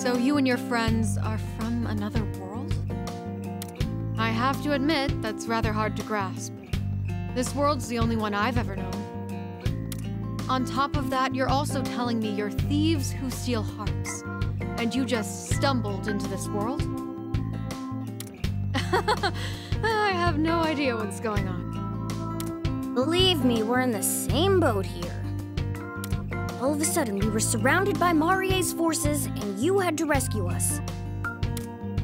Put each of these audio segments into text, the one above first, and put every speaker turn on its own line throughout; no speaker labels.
So you and your friends are from another world? I have to admit, that's rather hard to grasp. This world's the only one I've ever known. On top of that, you're also telling me you're thieves who steal hearts. And you just stumbled into this world? I have no idea what's going on.
Believe me, we're in the same boat here. All of a sudden, we were surrounded by Marie's forces, and you had to rescue us.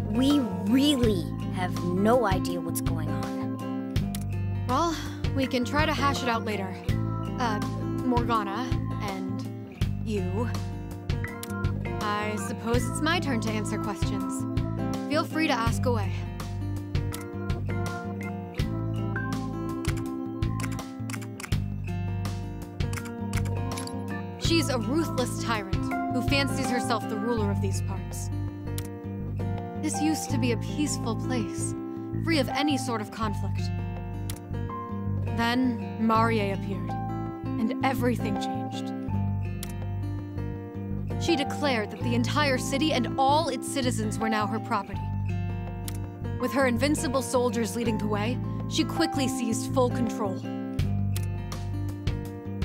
We really have no idea what's going on.
Well, we can try to hash it out later. Uh, Morgana and you. I suppose it's my turn to answer questions. Feel free to ask away. She's a ruthless tyrant who fancies herself the ruler of these parts. This used to be a peaceful place, free of any sort of conflict. Then, Marie appeared, and everything changed. She declared that the entire city and all its citizens were now her property. With her invincible soldiers leading the way, she quickly seized full control.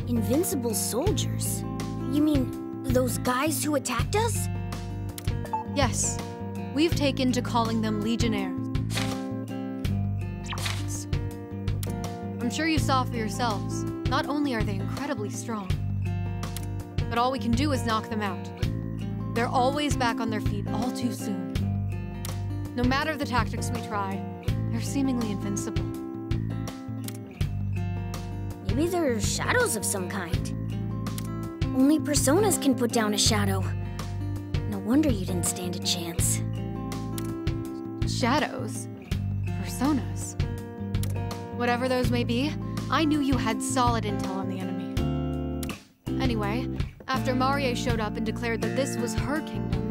Invincible soldiers? You mean those guys who attacked us?
Yes, we've taken to calling them Legionnaires. I'm sure you saw for yourselves. Not only are they incredibly strong, but all we can do is knock them out. They're always back on their feet all too soon. No matter the tactics we try, they're seemingly invincible.
Maybe they're shadows of some kind. Only personas can put down a shadow. No wonder you didn't stand a chance.
Shadows? Personas? Whatever those may be, I knew you had solid intel on the enemy. Anyway, after Marie showed up and declared that this was her kingdom,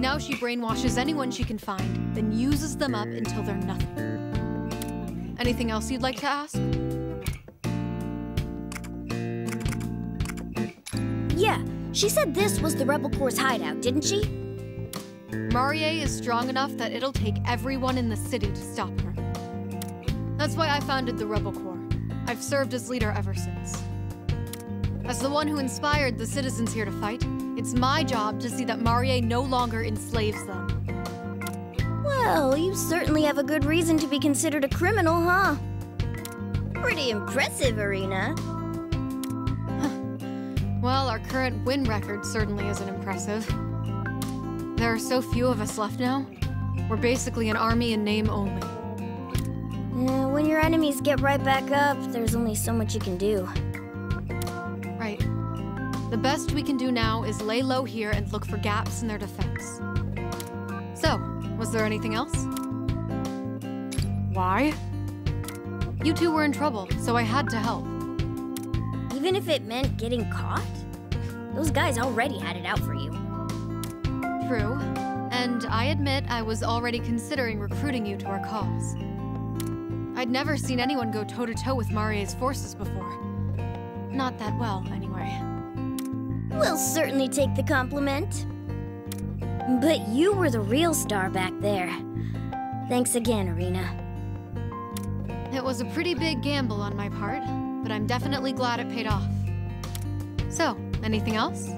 now she brainwashes anyone she can find, then uses them up until they're nothing. Anything else you'd like to ask?
She said this was the Rebel Corps' hideout, didn't she?
Marie is strong enough that it'll take everyone in the city to stop her. That's why I founded the Rebel Corps. I've served as leader ever since. As the one who inspired the citizens here to fight, it's my job to see that Marie no longer enslaves them.
Well, you certainly have a good reason to be considered a criminal, huh? Pretty impressive, Erina.
Well, our current win record certainly isn't impressive. There are so few of us left now. We're basically an army in name only.
Uh, when your enemies get right back up, there's only so much you can do.
Right. The best we can do now is lay low here and look for gaps in their defense. So, was there anything else? Why? You two were in trouble, so I had to help.
Even if it meant getting caught? Those guys already had it out for you.
True. And I admit I was already considering recruiting you to our cause. I'd never seen anyone go toe to toe with Marie's forces before. Not that well, anyway.
We'll certainly take the compliment. But you were the real star back there. Thanks again, Erina.
It was a pretty big gamble on my part, but I'm definitely glad it paid off. So, anything else?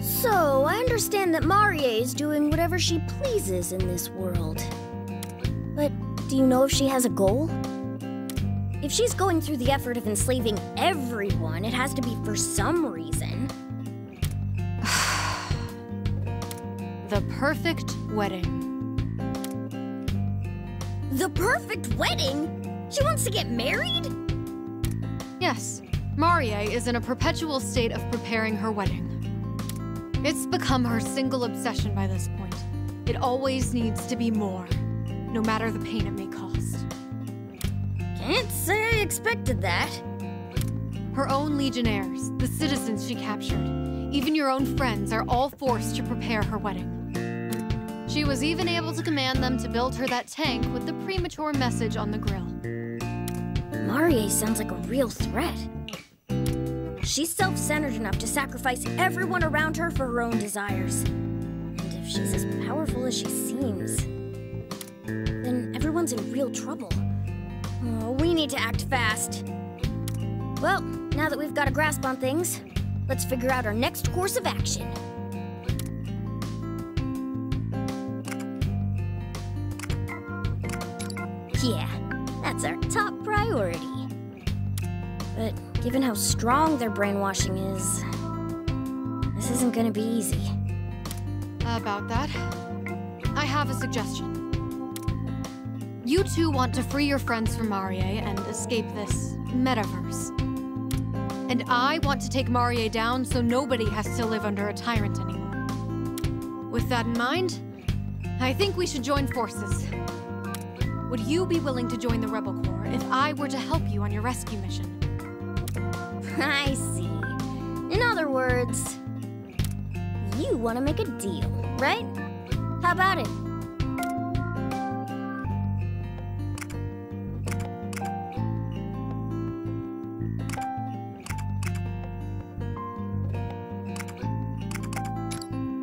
So, I understand that Marie is doing whatever she pleases in this world. But do you know if she has a goal? If she's going through the effort of enslaving everyone, it has to be for some reason.
The perfect wedding.
The perfect wedding? She wants to get married?
Yes, Marie is in a perpetual state of preparing her wedding. It's become her single obsession by this point. It always needs to be more, no matter the pain it may cost.
Can't say I expected that.
Her own legionnaires, the citizens she captured, even your own friends are all forced to prepare her wedding. She was even able to command them to build her that tank with the premature message on the grill.
Marie sounds like a real threat. She's self-centered enough to sacrifice everyone around her for her own desires. And if she's as powerful as she seems, then everyone's in real trouble. Oh, we need to act fast. Well, now that we've got a grasp on things, let's figure out our next course of action. Yeah, that's our top priority. But given how strong their brainwashing is, this isn't gonna be easy.
About that, I have a suggestion. You two want to free your friends from Marie and escape this metaverse. And I want to take Marie down so nobody has to live under a tyrant anymore. With that in mind, I think we should join forces. Would you be willing to join the Rebel Corps if I were to help you on your rescue mission?
I see. In other words, you want to make a deal, right? How about it?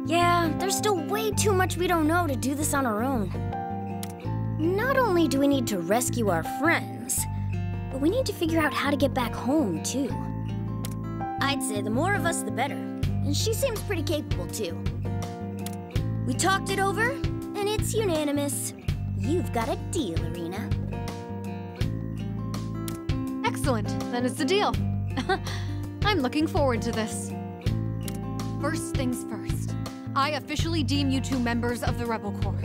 Yeah, there's still way too much we don't know to do this on our own. Not only do we need to rescue our friends, but we need to figure out how to get back home, too. I'd say the more of us, the better. And she seems pretty capable, too. We talked it over, and it's unanimous. You've got a deal, Erina.
Excellent, then it's a deal. I'm looking forward to this. First things first, I officially deem you two members of the Rebel Corps.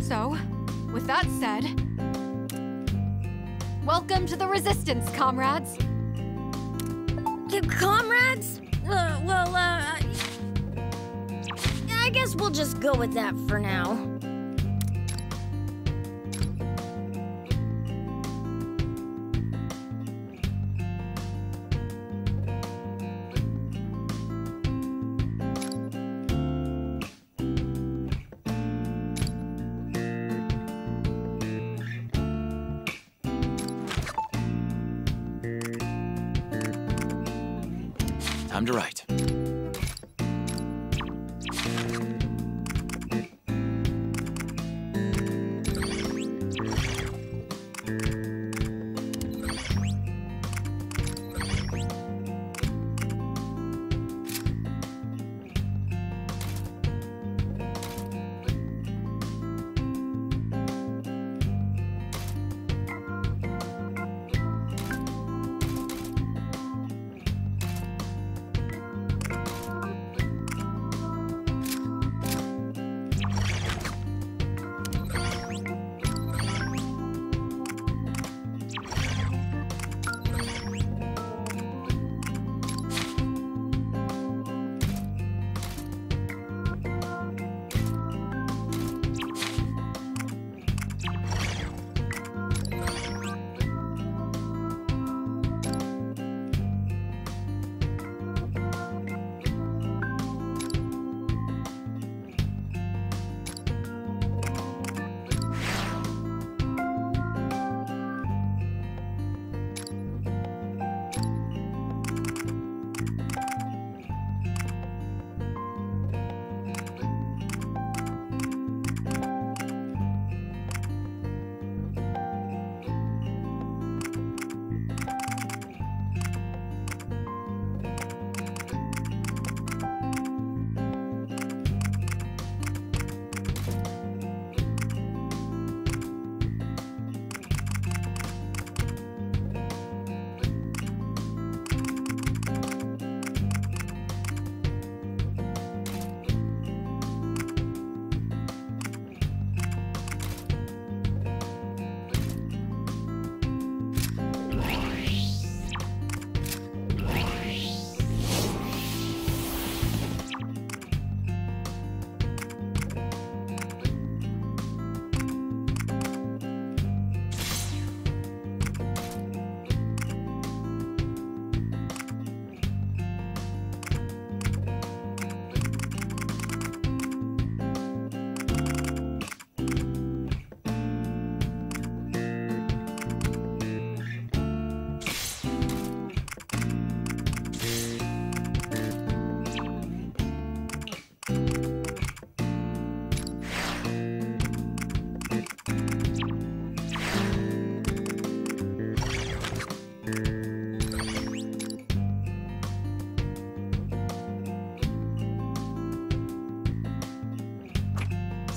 So, with that said, welcome to the Resistance, comrades.
Comrades? Uh, well, uh. I guess we'll just go with that for now.
Time to write.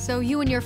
So you and your.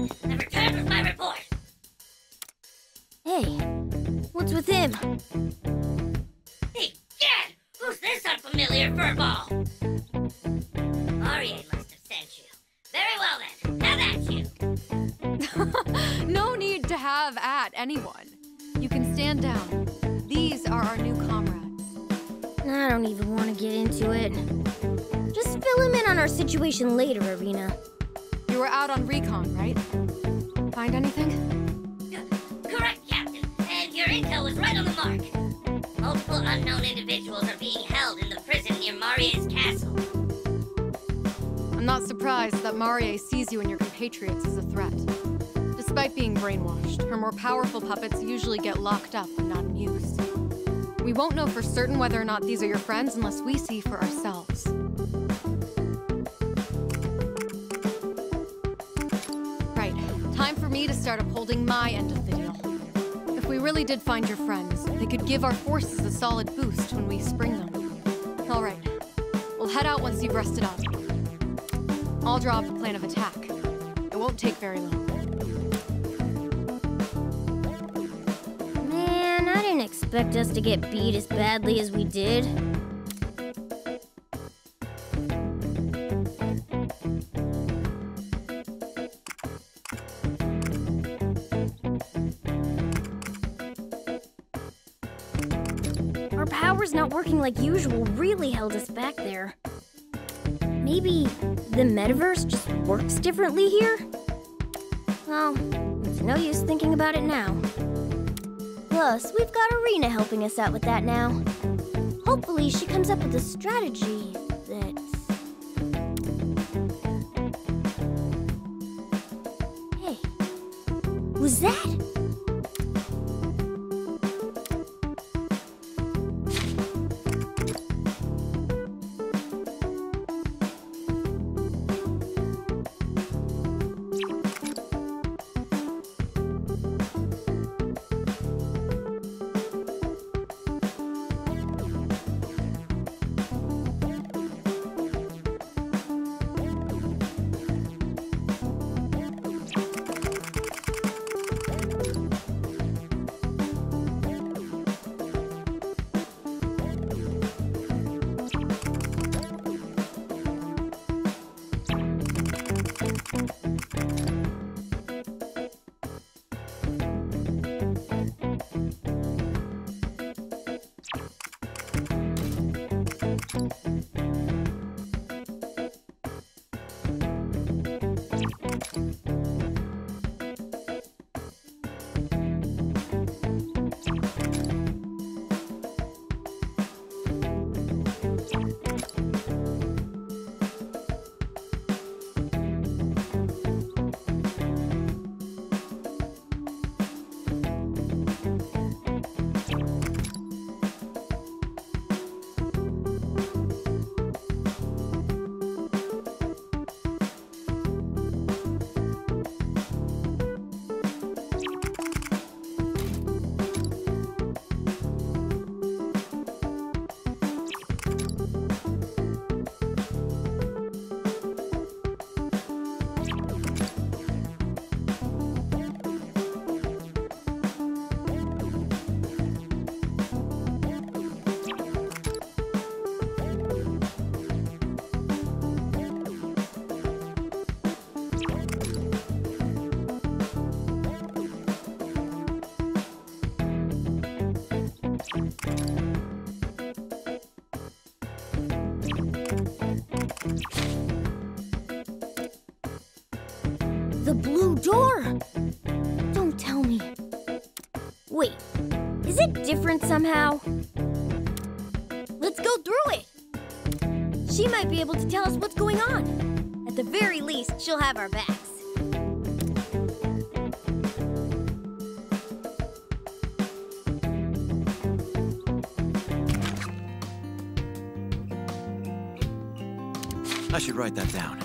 Return! The return with my report!
Hey, what's with him?
Hey, Dad! Who's this unfamiliar furball? Aria must have sent you. Very well then. Now that's you.
No need to have at anyone. You can stand down. These are our new comrades.
I don't even want to get into it. Just fill him in on our situation later, Erina.
You were out on recon, right? Find anything?
Correct, Captain. And your intel was right on the mark. Multiple unknown individuals are being held in the prison near Marie's castle.
I'm not surprised that Marie sees you and your compatriots as a threat. Despite being brainwashed, her more powerful puppets usually get locked up and not in use. We won't know for certain whether or not these are your friends unless we see for ourselves. Me to start upholding my end of the deal. If we really did find your friends, they could give our forces a solid boost when we spring them. All right, we'll head out once you've rested up. I'll draw up a plan of attack. It won't take very long.
Man, I didn't expect us to get beat as badly as we did. Like usual really held us back there. Maybe the metaverse just works differently here? Well, it's no use thinking about it now. Plus, we've got Erina helping us out with that now. Hopefully, she comes up with a strategy door! Don't tell me. Wait, is it different somehow? Let's go through it. She might be able to tell us what's going on. At the very least, she'll have our backs.
I should write that down.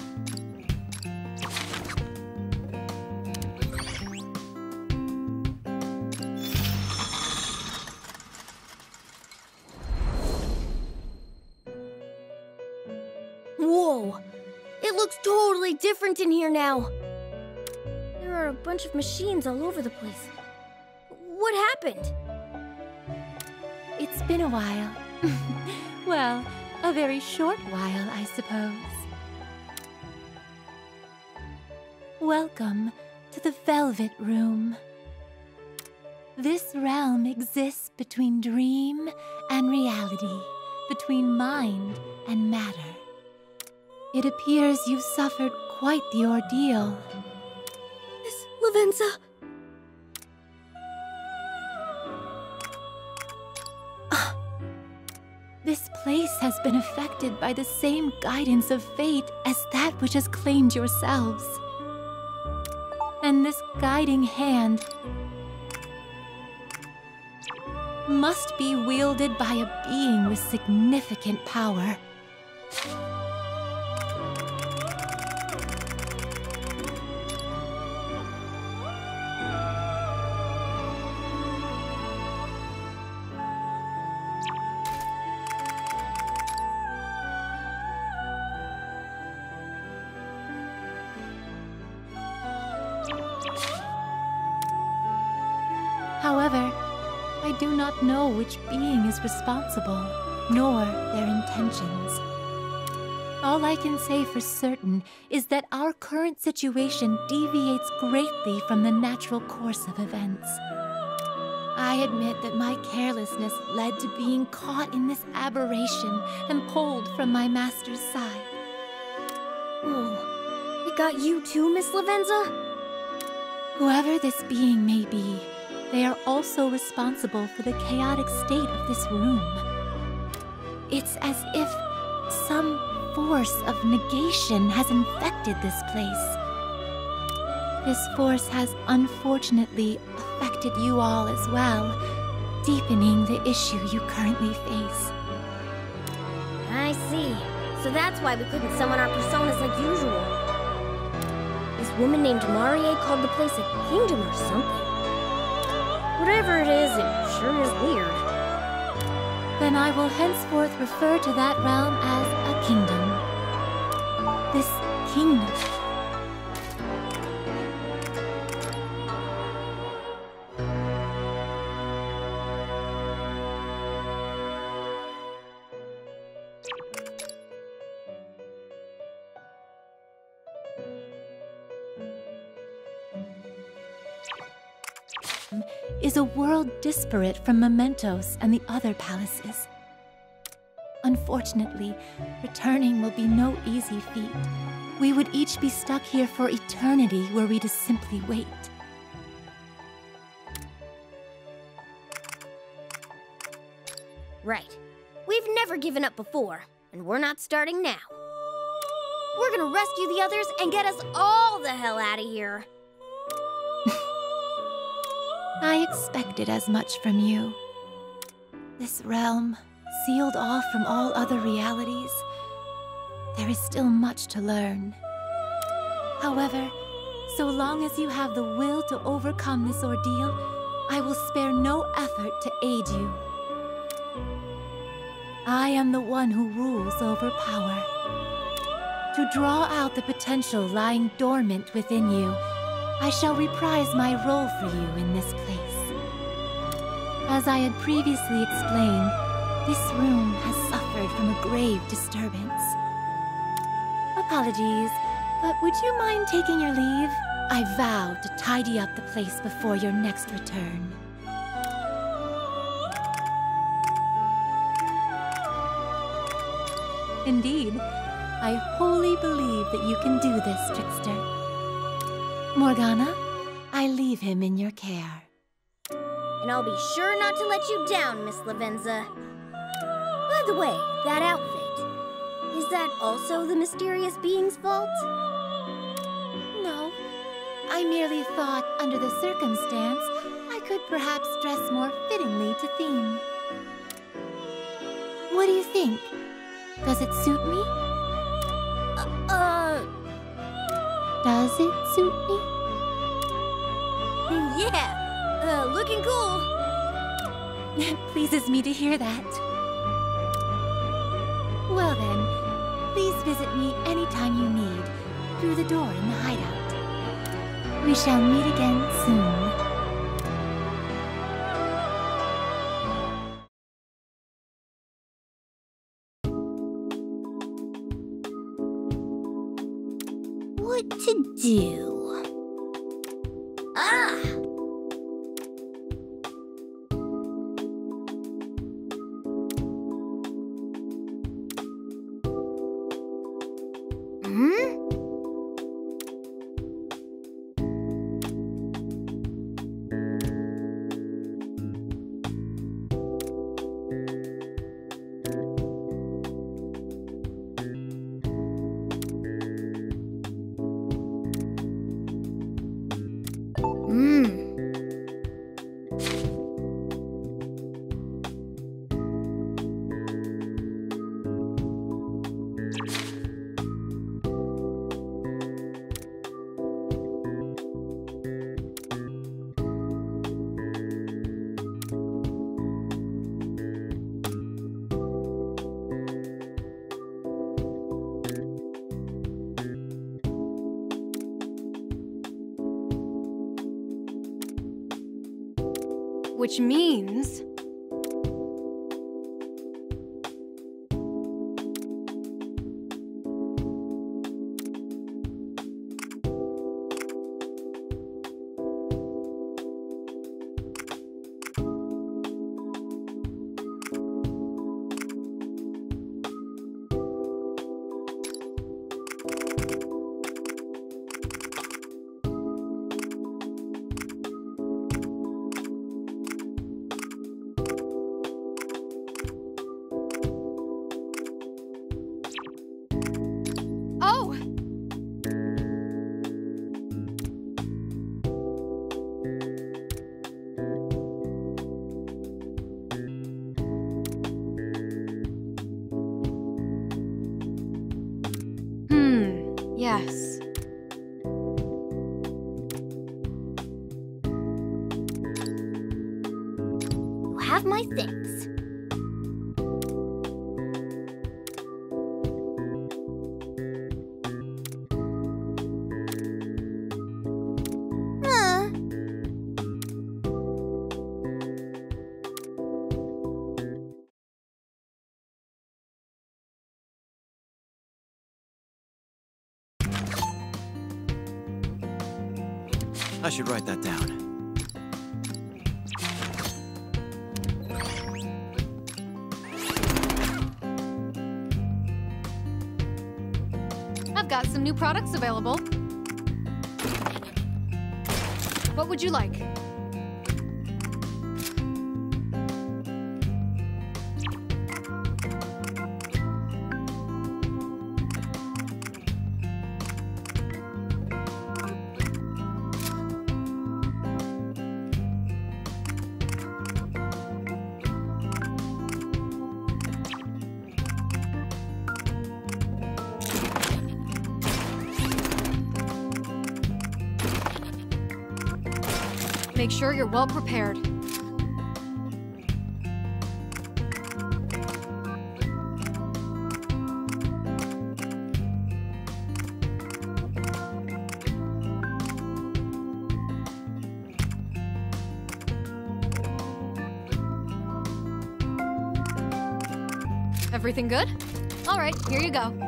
Bunch of machines all over the place. What happened?
It's been a while. well, a very short while, I suppose. Welcome to the Velvet Room. This realm exists between dream and reality, between mind and matter. It appears you've suffered quite the ordeal.
Lavenza! Ah.
This place has been affected by the same guidance of fate as that which has claimed yourselves. And this guiding hand must be wielded by a being with significant power. Responsible, nor their intentions. All I can say for certain is that our current situation deviates greatly from the natural course of events. I admit that my carelessness led to being caught in this aberration and pulled from my master's side.
Oh, it got you too, Miss Lavenza?
Whoever this being may be, they are also responsible for the chaotic state of this room. It's as if some force of negation has infected this place. This force has unfortunately affected you all as well, deepening the issue you currently face.
I see. So that's why we couldn't summon our personas like usual. This woman named Marie called the place a kingdom or something. Whatever it is, it sure is weird.
Then I will henceforth refer to that realm as a kingdom. This kingdom. Is a world disparate from Mementos and the other palaces. Unfortunately, returning will be no easy feat. We would each be stuck here for eternity were we to simply wait.
Right. We've never given up before, and we're not starting now. We're gonna rescue the others and get us all the hell out of here.
I expected as much from you. This realm, sealed off from all other realities, there is still much to learn. However, so long as you have the will to overcome this ordeal, I will spare no effort to aid you. I am the one who rules over power. To draw out the potential lying dormant within you, I shall reprise my role for you in this place. As I had previously explained, this room has suffered from a grave disturbance. Apologies, but would you mind taking your leave? I vow to tidy up the place before your next return. Indeed, I wholly believe that you can do this, Trickster. Morgana, I leave him in your care.
and I'll be sure not to let you down, Miss Lavenza. By the way, that outfit, is that also the mysterious being's fault?
No. I merely thought, under the circumstance, I could perhaps dress more fittingly to theme. What do you think? Does it suit me?
Uh,
Does it suit me?
yeah, uh, looking cool.
It pleases me to hear that. Well then, please visit me anytime you need, through the door in the hideout. We shall meet again soon.
Which means.
Should write that down.
I've got some new products available. What would you like? Make sure you're well prepared. Everything good? All right, here you go.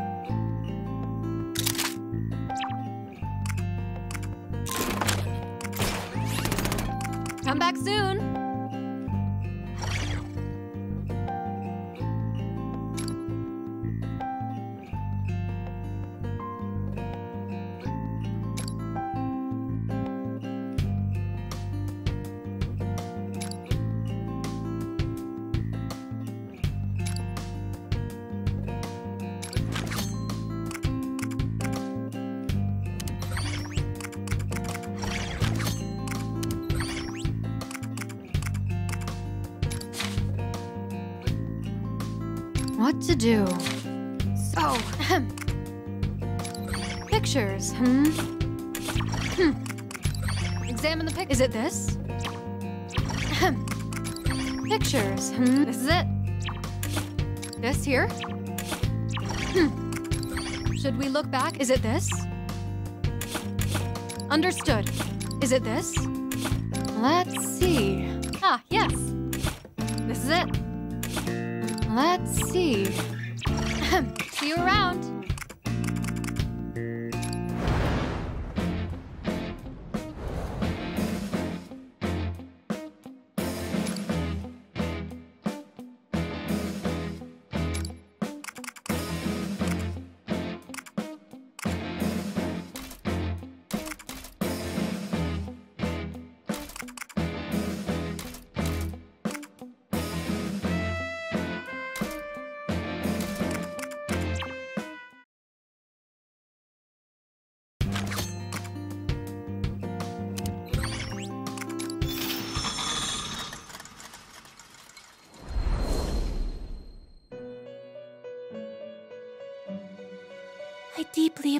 Is it this? Understood. Is it this? Let's see. Ah, yes. This is it. Let's see. see you around.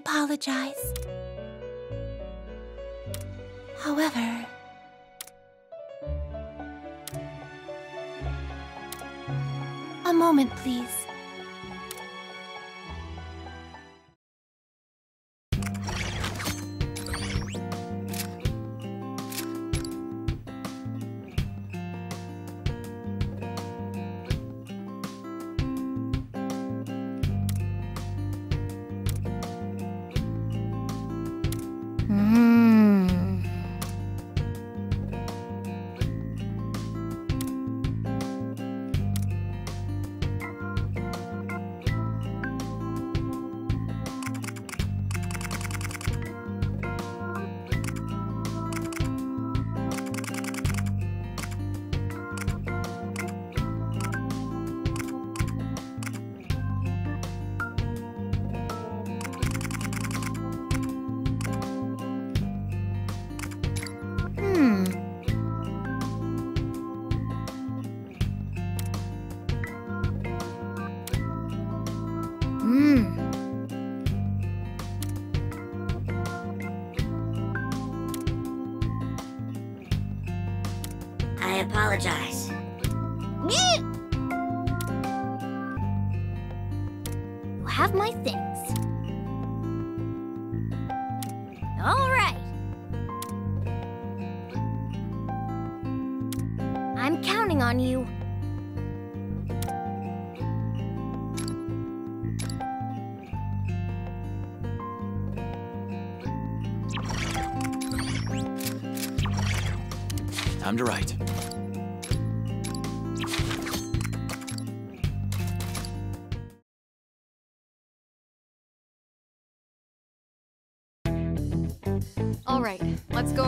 Apologize. However, a moment, please.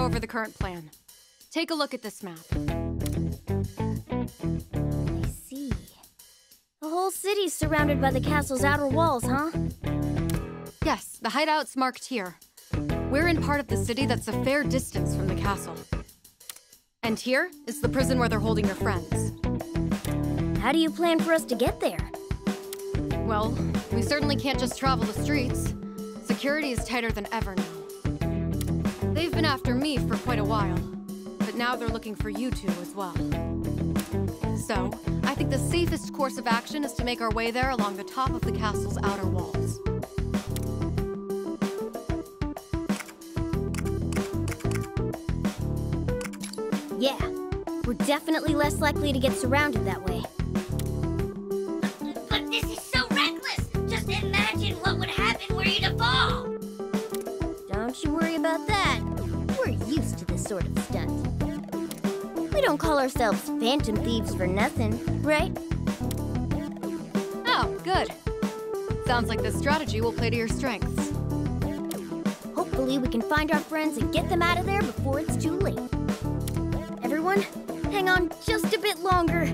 Over the current plan. Take a look at this map.
I see. The whole city's surrounded by the castle's outer walls, huh?
Yes, the hideout's marked here. We're in part of the city that's a fair distance from the castle. And here is the prison where they're holding your friends.
How do you plan for us to get there?
Well, we certainly can't just travel the streets. Security is tighter than ever now. Been after me for quite a while, but now they're looking for you two as well. So, I think the safest course of action is to make our way there along the top of the castle's outer walls.
Yeah, we're definitely less likely to get surrounded that way. Sort of stunt. We don't call ourselves phantom thieves for nothing, right?
Oh, good. Sounds like this strategy will play to your strengths.
Hopefully we can find our friends and get them out of there before it's too late. Everyone, hang on just a bit longer.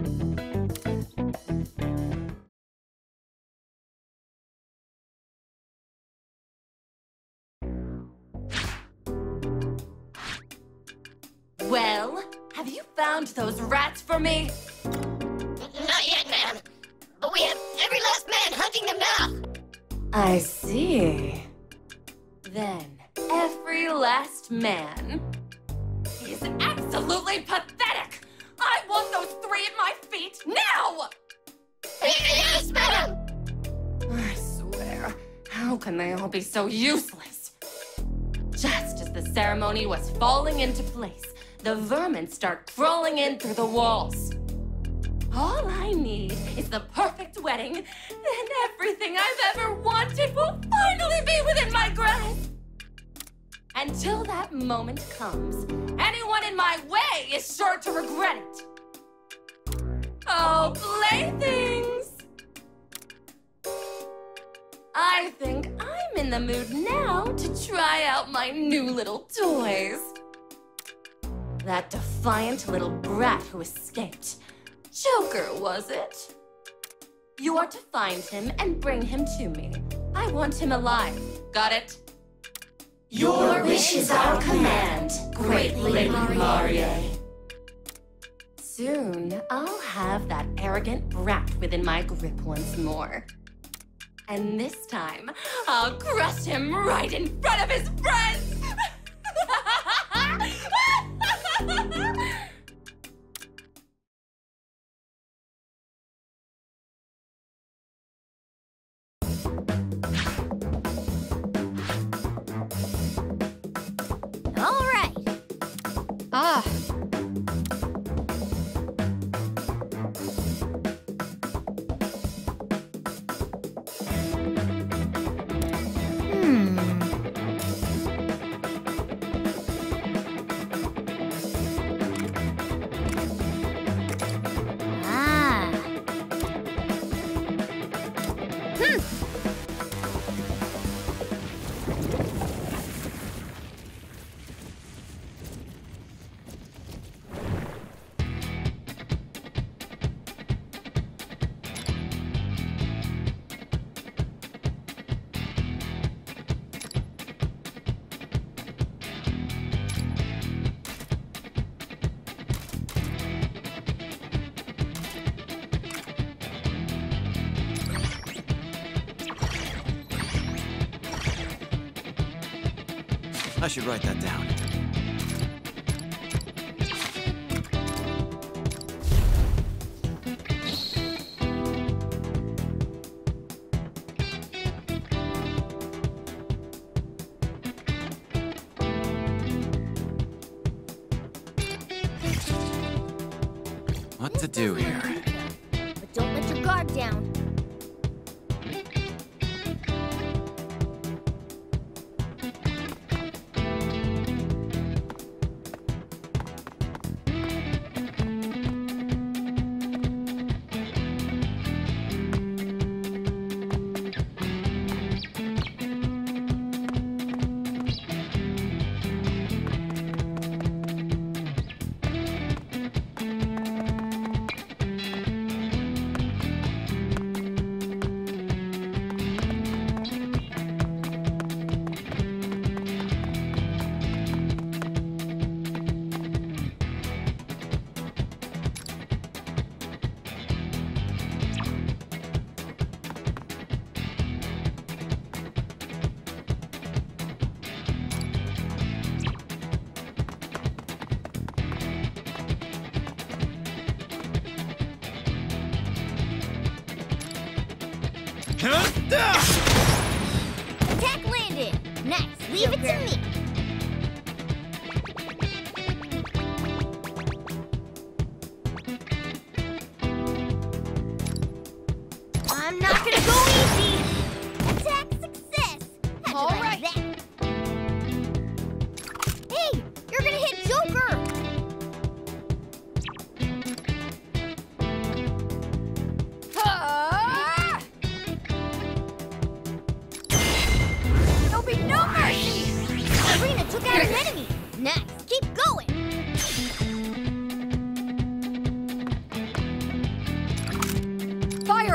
Those rats for me?
Not yet, ma'am. But we have every last man hunting them now.
I see. Then, every last man is absolutely pathetic! I want those three at my feet now!
Yes, madam!
I swear, how can they all be so useless? Just as the ceremony was falling into place, the vermin start crawling in through the walls. All I need is the perfect wedding, then everything I've ever wanted will finally be within my grasp. Until that moment comes, anyone in my way is sure to regret it. Oh, playthings! I think I'm in the mood now to try out my new little toys. That defiant little brat who escaped. Joker, was it? You are to find him and bring him to me. I want him alive. Got it? Your wish is our command, great Lady Marie. Soon, I'll have that arrogant brat within my grip once more. And this time, I'll crush him right in front of his friends!
Should write that down. What to do here?
But don't let your guard down.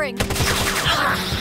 Firing!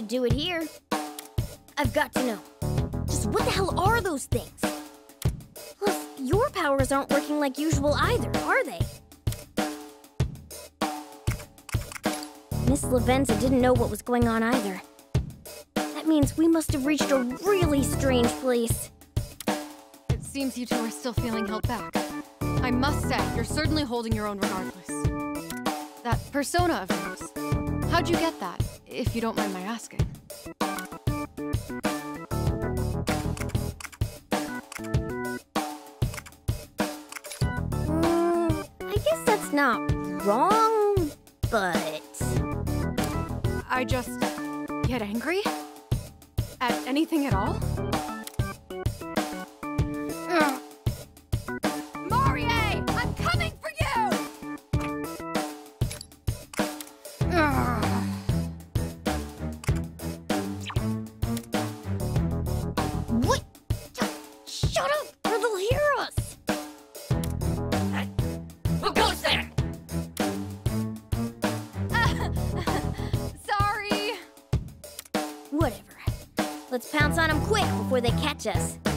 Should do it here. I've got to know. Just what the hell are those things? Plus, your powers aren't working like usual either, are they? Miss Lavenza didn't know what was going on either. That means we must have reached a really strange place.
It seems you two are still feeling held back. I must say, you're certainly holding your own regardless. That persona of yours. How'd you get that, if you don't mind my asking?
Mm, I guess that's not wrong, but.
I just get angry? At anything at all?
Pounce on them quick before they catch us.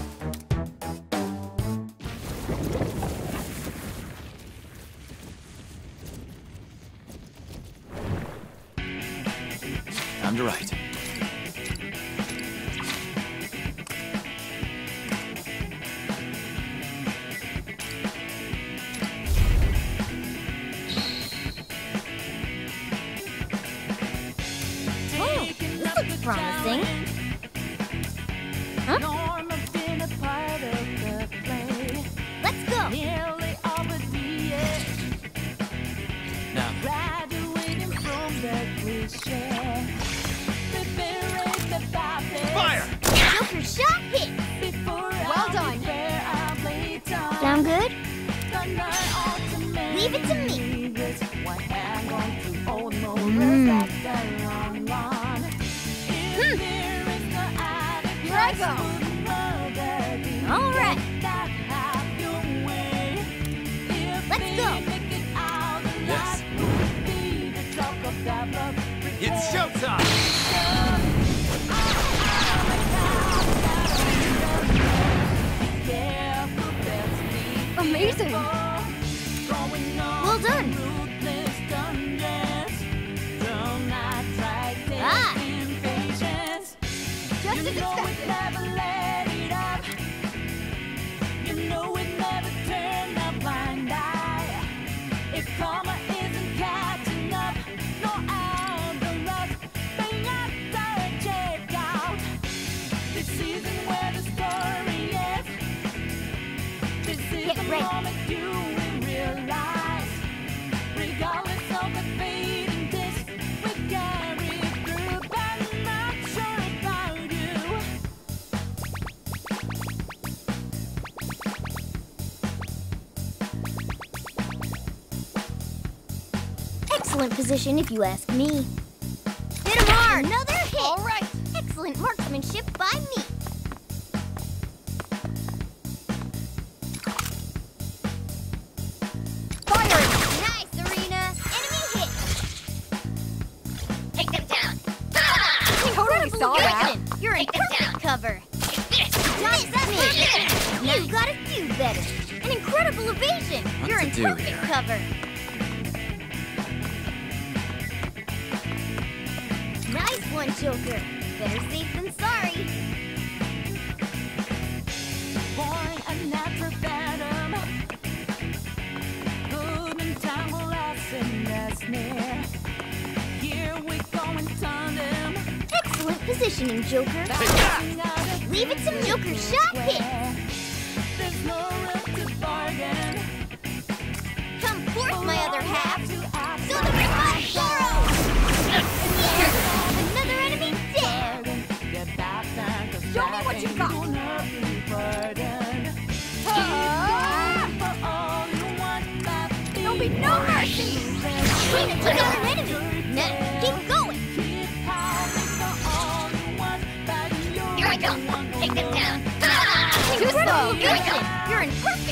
Showtime!
Position if you ask me. Positioning, Joker. Leave it to Joker. Shot hit. Come forth, my other half. So the my sorrow. Another enemy down.
Show me what you got. There'll be no mercy.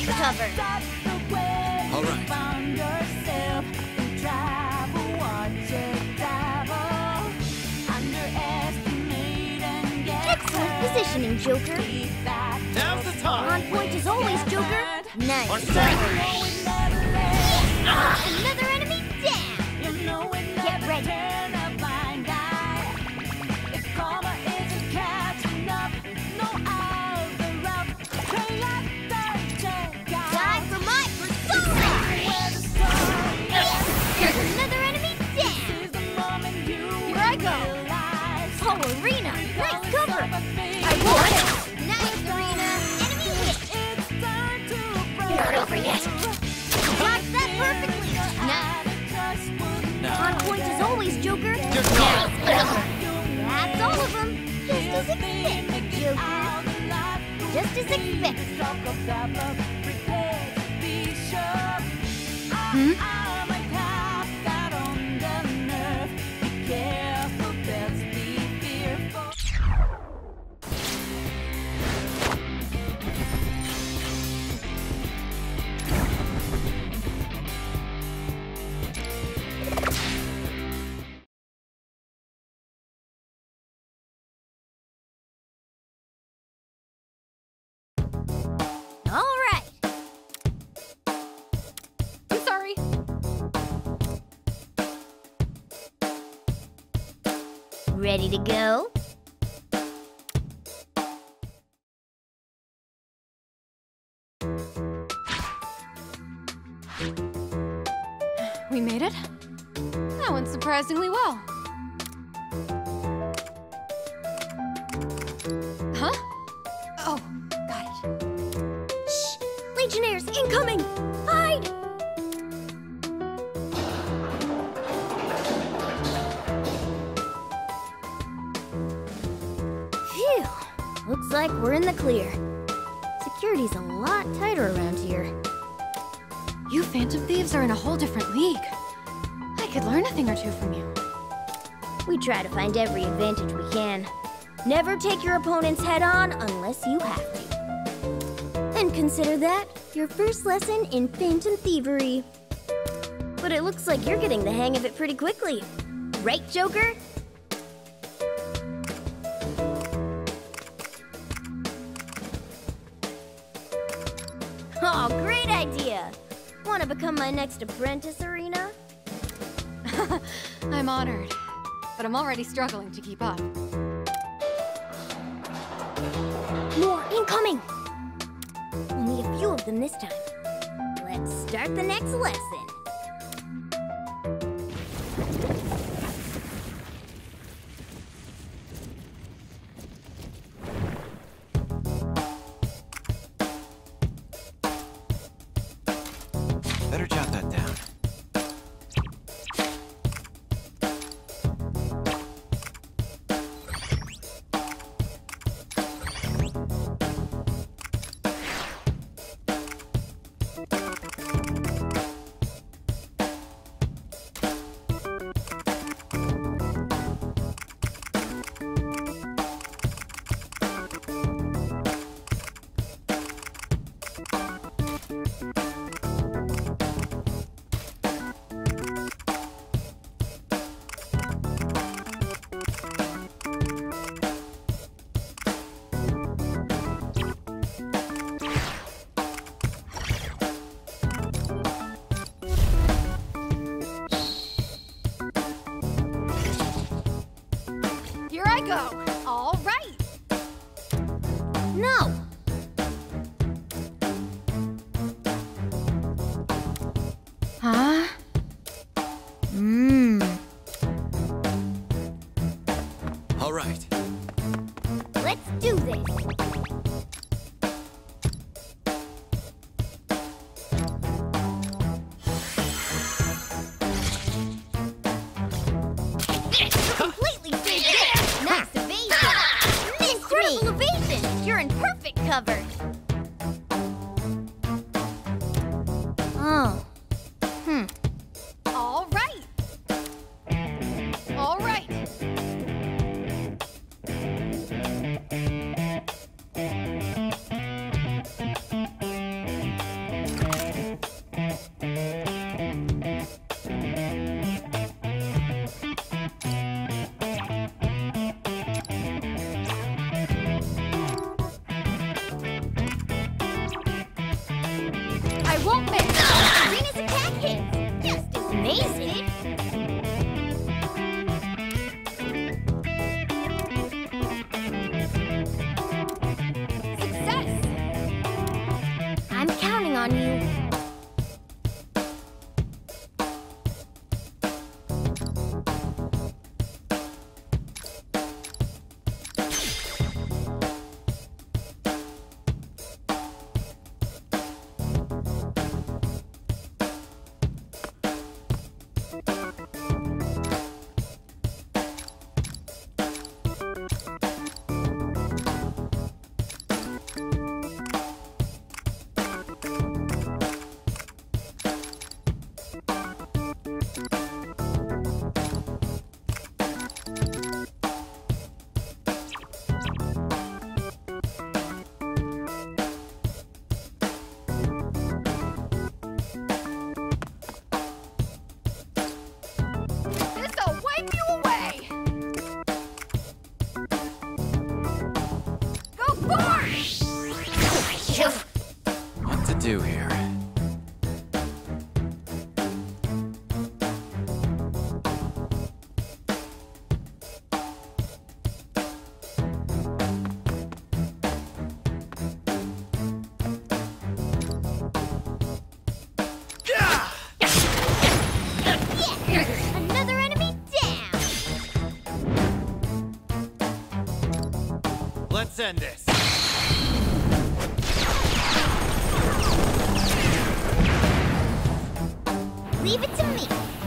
You're in perfect cover.
All right.
Excellent positioning, Joker.
Now's the time!
On point as always, Joker. Nice.
second!
Another enemy down. Get ready. Nice cover.
I want it.
Nice, Erina. Enemy hit.
Not over yet.
Dodged that perfectly. On point as always, Joker.
you're gone!
That's all of them. Just as expected, Joker. Just as expected. All Ready to go?
We made it. That went surprisingly well.
The clear. Security's a lot tighter around here. You
Phantom Thieves are in a whole different league. I could learn a thing or two from you.
We try to find every advantage we can. Never take your opponent's head on unless you have to. And consider that your first lesson in Phantom Thievery. But it looks like you're getting the hang of it pretty quickly. Right, Joker? Want to become my next apprentice, Erina?
I'm honored, but I'm already struggling to keep up.
More incoming! Only a few of them this time. Let's start the next lesson. Let's
end this.
Leave it to me.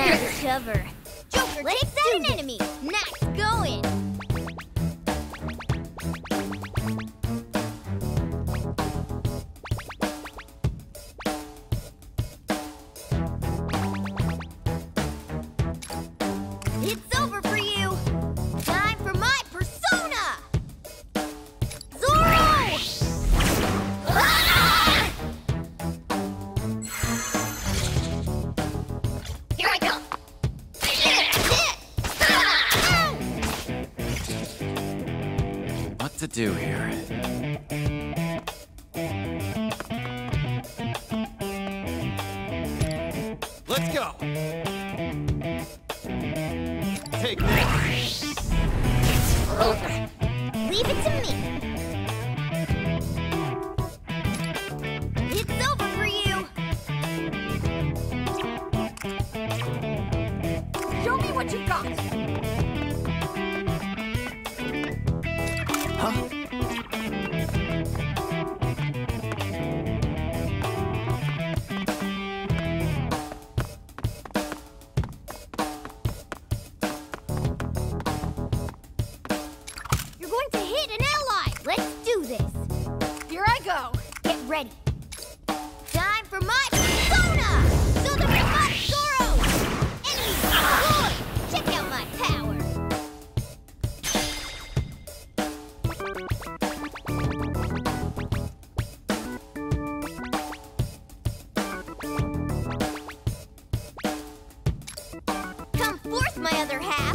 Nice cover. Joker,
Let's take
that an enemy. force my other half.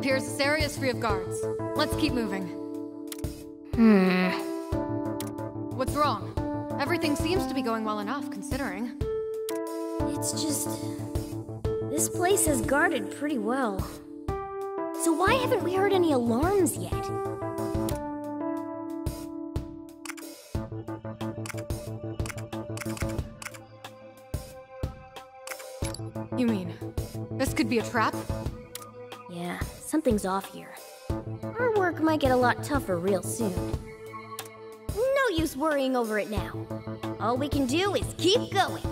appears this area is free of guards. Let's keep moving.
Hmm.
What's wrong? Everything seems to be going well enough, considering.
It's just... This place is guarded pretty well. So why haven't we heard any alarms yet?
You mean, this could be a trap?
Something's off here. Our work might get a lot tougher real soon. No use worrying over it now. All we can do is keep going.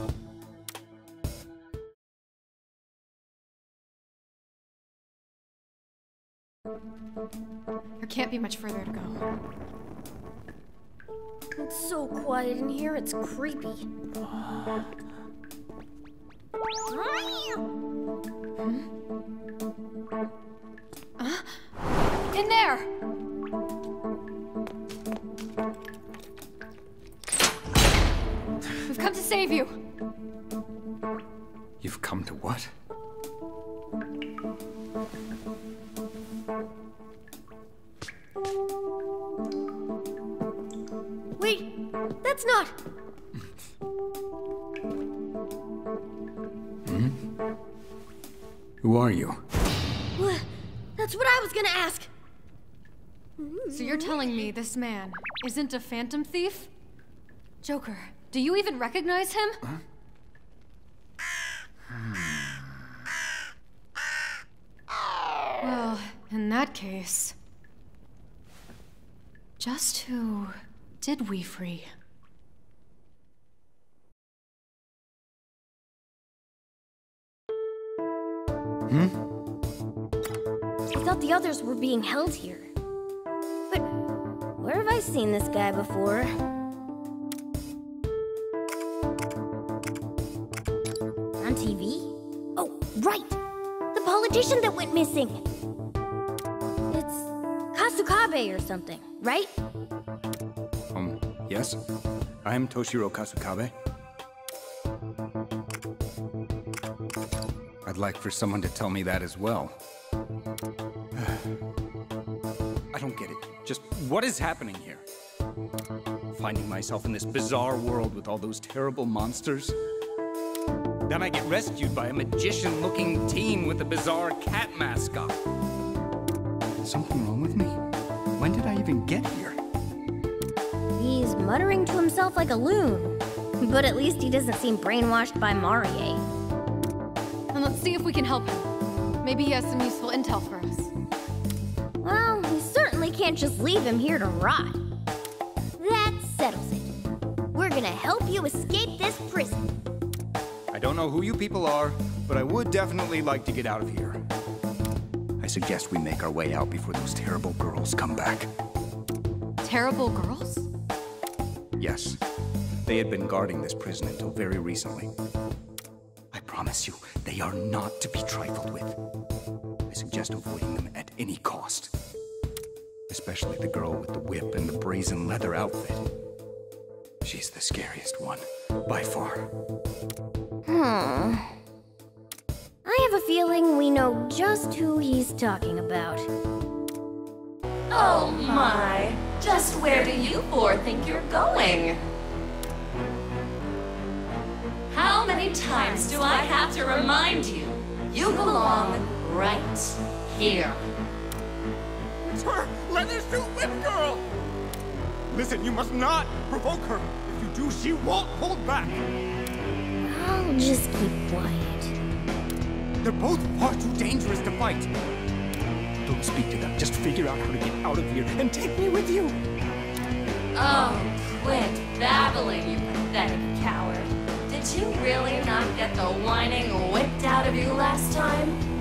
There can't be much further to go.
It's so quiet in here, it's creepy.
Save you.
You've come to what?
Wait, that's not. Hmm?
Who are you?
Wha- That's what I was gonna ask.
So you're telling me this man isn't a phantom thief? Joker, do you even recognize him? Well, in that case, just who did we free? Hmm?
I thought the others were being held here. But where have I seen this guy before? Right! The politician that went missing! It's Kasukabe or something, right?
Um, yes? I'm Toshiro Kasukabe. I'd like for someone to tell me that as well. I don't get it. Just what is happening here? Finding myself in this bizarre world with all those terrible monsters? Then I get rescued by a magician looking teen with a bizarre cat mascot. Something wrong with me? When did I even get here?
He's muttering to himself like a loon. But at least he doesn't seem brainwashed by Marie.
And let's see if we can help him. Maybe he has some useful intel for us.
Well, we certainly can't just leave him here to rot. That settles it. We're gonna help you escape this prison.
I don't know who you people are, but I would definitely like to get out of here. I suggest we make our way out before those terrible girls come back.
Terrible girls?
Yes, they had been guarding this prison until very recently. I promise you, they are not to be trifled with. I suggest avoiding them at any cost. Especially the girl with the whip and the brazen leather outfit. She's the scariest one, by far.
Hmm. I have a feeling we know just who he's talking about.
Oh my! Just where do you four think you're going? How many times do I have to remind you? You belong right here.
It's her! Let her shoot Whip Girl! Listen, you must not provoke her. If you do, she won't hold back.
I'll just keep quiet.
They're both far too dangerous to fight. Don't speak to them. Just figure out how to get out of here and take me with you.
Oh, quit babbling, you pathetic coward. Did you really not get the whining whipped out of you last time?